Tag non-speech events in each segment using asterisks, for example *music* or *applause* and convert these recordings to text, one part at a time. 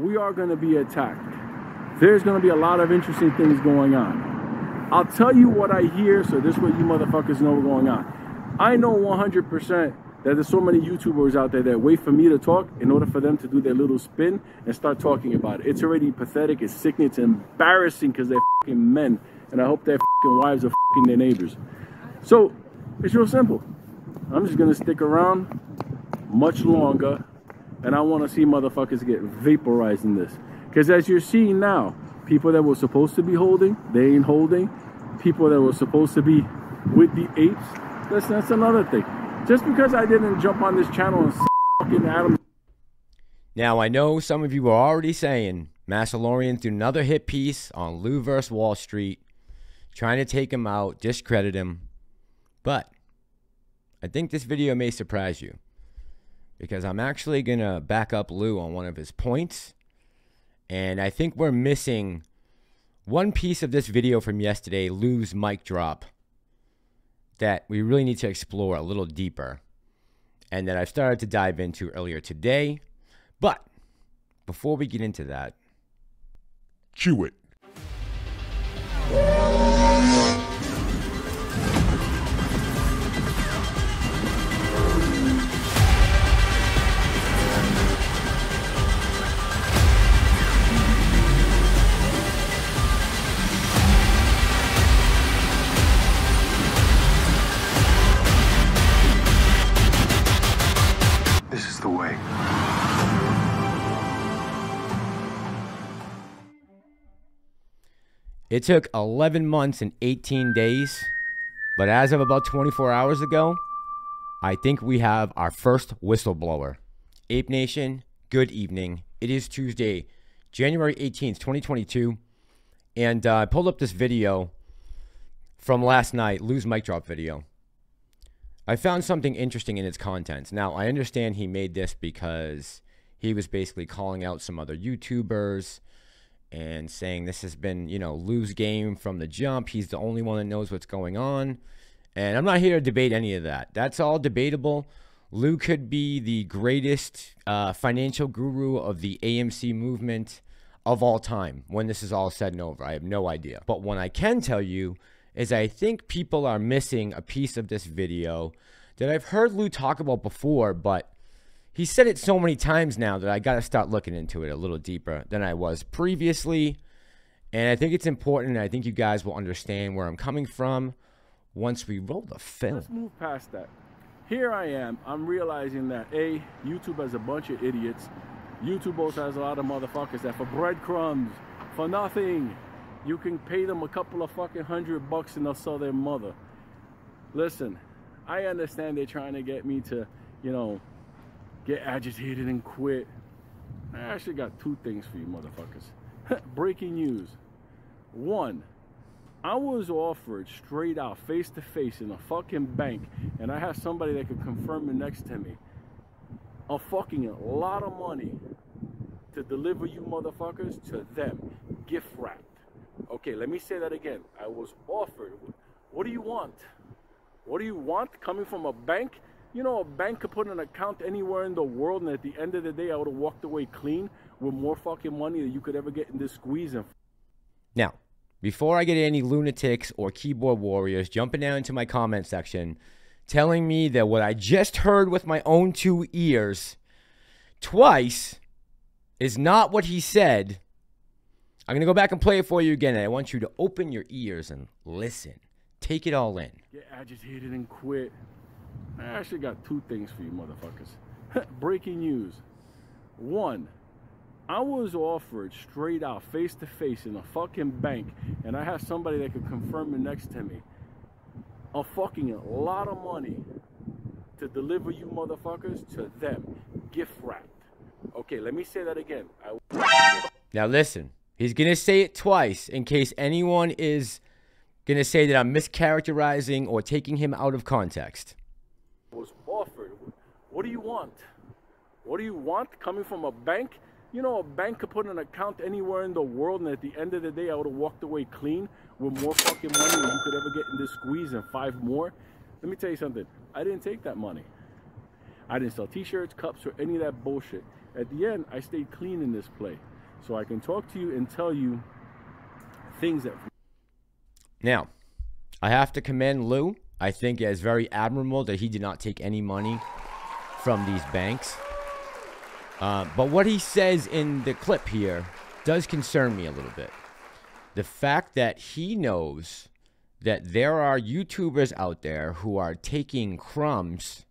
we are going to be attacked. There's going to be a lot of interesting things going on. I'll tell you what I hear, so this way you motherfuckers know what's going on. I know 100% that there's so many YouTubers out there that wait for me to talk in order for them to do their little spin and start talking about it. It's already pathetic, it's sickening, it's embarrassing because they're fucking men. And I hope their fucking wives are fucking their neighbors. So, it's real simple. I'm just gonna stick around much longer and I wanna see motherfuckers get vaporized in this. Because as you're seeing now, people that were supposed to be holding, they ain't holding. People that were supposed to be with the apes, that's, that's another thing. Just because I didn't jump on this channel and fucking Adam. Now, I know some of you are already saying Massalorians did another hit piece on Lou vs. Wall Street, trying to take him out, discredit him. But I think this video may surprise you because I'm actually going to back up Lou on one of his points. And I think we're missing one piece of this video from yesterday, Lou's mic drop that we really need to explore a little deeper and that I've started to dive into earlier today. But before we get into that, chew it. It took 11 months and 18 days, but as of about 24 hours ago, I think we have our first whistleblower. Ape Nation, good evening. It is Tuesday, January 18th, 2022, and uh, I pulled up this video from last night, Lou's mic drop video. I found something interesting in its contents. Now, I understand he made this because he was basically calling out some other YouTubers and saying this has been, you know, Lou's game from the jump. He's the only one that knows what's going on. And I'm not here to debate any of that. That's all debatable. Lou could be the greatest uh, financial guru of the AMC movement of all time when this is all said and over. I have no idea. But what I can tell you is I think people are missing a piece of this video that I've heard Lou talk about before, but he said it so many times now that I got to start looking into it a little deeper than I was previously. And I think it's important. I think you guys will understand where I'm coming from once we roll the film. Let's move past that. Here I am. I'm realizing that A, YouTube has a bunch of idiots. YouTube also has a lot of motherfuckers that for breadcrumbs, for nothing, you can pay them a couple of fucking hundred bucks and they'll sell their mother. Listen, I understand they're trying to get me to, you know, get agitated and quit. I actually got two things for you motherfuckers. *laughs* Breaking news. One, I was offered straight out, face to face in a fucking bank, and I have somebody that could confirm it next to me. A fucking lot of money to deliver you motherfuckers to them, gift wrapped. Okay, let me say that again. I was offered. What do you want? What do you want coming from a bank you know, a bank could put an account anywhere in the world, and at the end of the day, I would have walked away clean with more fucking money than you could ever get in this squeeze. And now, before I get any lunatics or keyboard warriors jumping down into my comment section telling me that what I just heard with my own two ears twice is not what he said, I'm going to go back and play it for you again. And I want you to open your ears and listen. Take it all in. Get agitated and quit. I actually got two things for you motherfuckers. *laughs* Breaking news. One, I was offered straight out, face to face in a fucking bank, and I have somebody that could confirm it next to me. A fucking lot of money to deliver you motherfuckers to them, gift wrapped. Okay, let me say that again. I... Now listen, he's gonna say it twice in case anyone is gonna say that I'm mischaracterizing or taking him out of context offered. What do you want? What do you want coming from a bank? You know, a bank could put an account anywhere in the world, and at the end of the day, I would have walked away clean with more fucking money than you could ever get in this squeeze and five more. Let me tell you something. I didn't take that money. I didn't sell t-shirts, cups, or any of that bullshit. At the end, I stayed clean in this play. So I can talk to you and tell you things that. Now, I have to commend Lou. I think it's very admirable that he did not take any money from these banks. Uh, but what he says in the clip here does concern me a little bit. The fact that he knows that there are YouTubers out there who are taking crumbs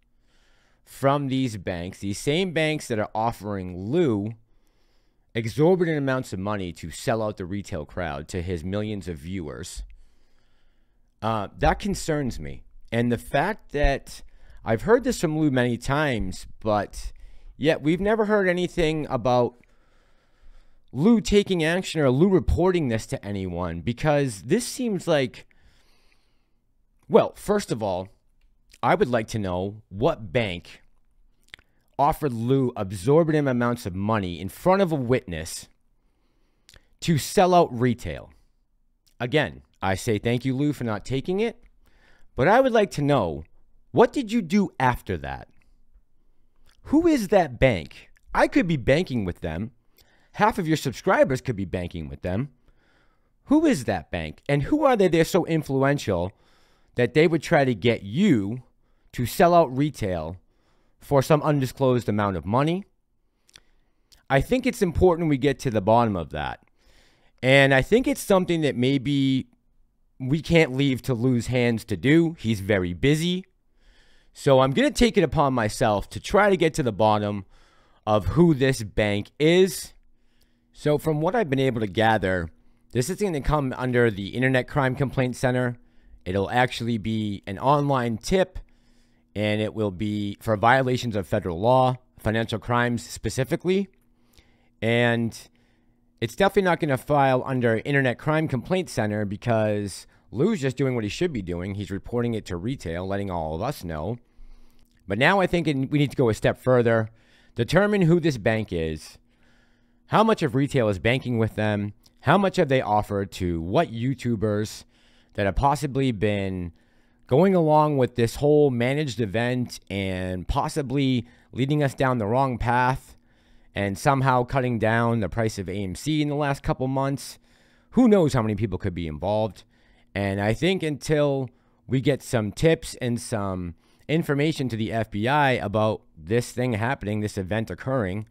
from these banks, these same banks that are offering Lou exorbitant amounts of money to sell out the retail crowd to his millions of viewers. Uh, that concerns me. And the fact that I've heard this from Lou many times, but yet we've never heard anything about Lou taking action or Lou reporting this to anyone because this seems like, well, first of all, I would like to know what bank offered Lou absorbent amounts of money in front of a witness to sell out retail. Again, I say thank you, Lou, for not taking it, but I would like to know what did you do after that? Who is that bank? I could be banking with them. Half of your subscribers could be banking with them. Who is that bank? And who are they? They're so influential that they would try to get you to sell out retail for some undisclosed amount of money. I think it's important we get to the bottom of that. And I think it's something that maybe we can't leave to Lou's hands to do. He's very busy. So I'm going to take it upon myself to try to get to the bottom of who this bank is. So, from what I've been able to gather, this is going to come under the Internet Crime Complaint Center. It'll actually be an online tip and it will be for violations of federal law, financial crimes specifically. And it's definitely not going to file under Internet Crime Complaint Center because Lou's just doing what he should be doing. He's reporting it to retail, letting all of us know. But now I think we need to go a step further, determine who this bank is, how much of retail is banking with them, how much have they offered to what YouTubers that have possibly been going along with this whole managed event and possibly leading us down the wrong path and somehow cutting down the price of AMC in the last couple months. Who knows how many people could be involved? And I think until we get some tips and some information to the FBI about this thing happening, this event occurring,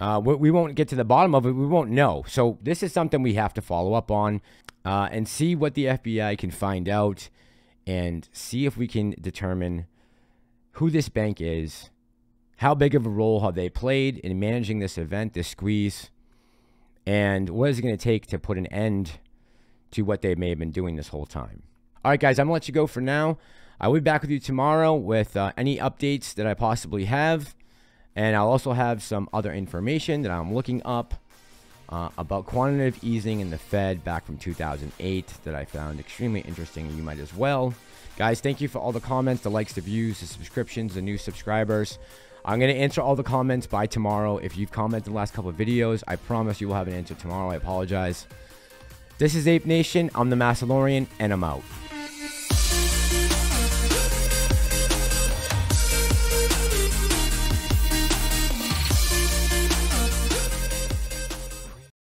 uh, we won't get to the bottom of it. We won't know. So this is something we have to follow up on uh, and see what the FBI can find out and see if we can determine who this bank is, how big of a role have they played in managing this event, this squeeze, and what is it going to take to put an end to what they may have been doing this whole time. All right, guys, I'm going to let you go for now. I'll be back with you tomorrow with uh, any updates that I possibly have. And I'll also have some other information that I'm looking up uh, about quantitative easing in the Fed back from 2008 that I found extremely interesting. You might as well. Guys, thank you for all the comments, the likes, the views, the subscriptions, the new subscribers. I'm going to answer all the comments by tomorrow. If you've commented the last couple of videos, I promise you will have an answer tomorrow. I apologize. This is Ape Nation. I'm the Massalorian, and I'm out.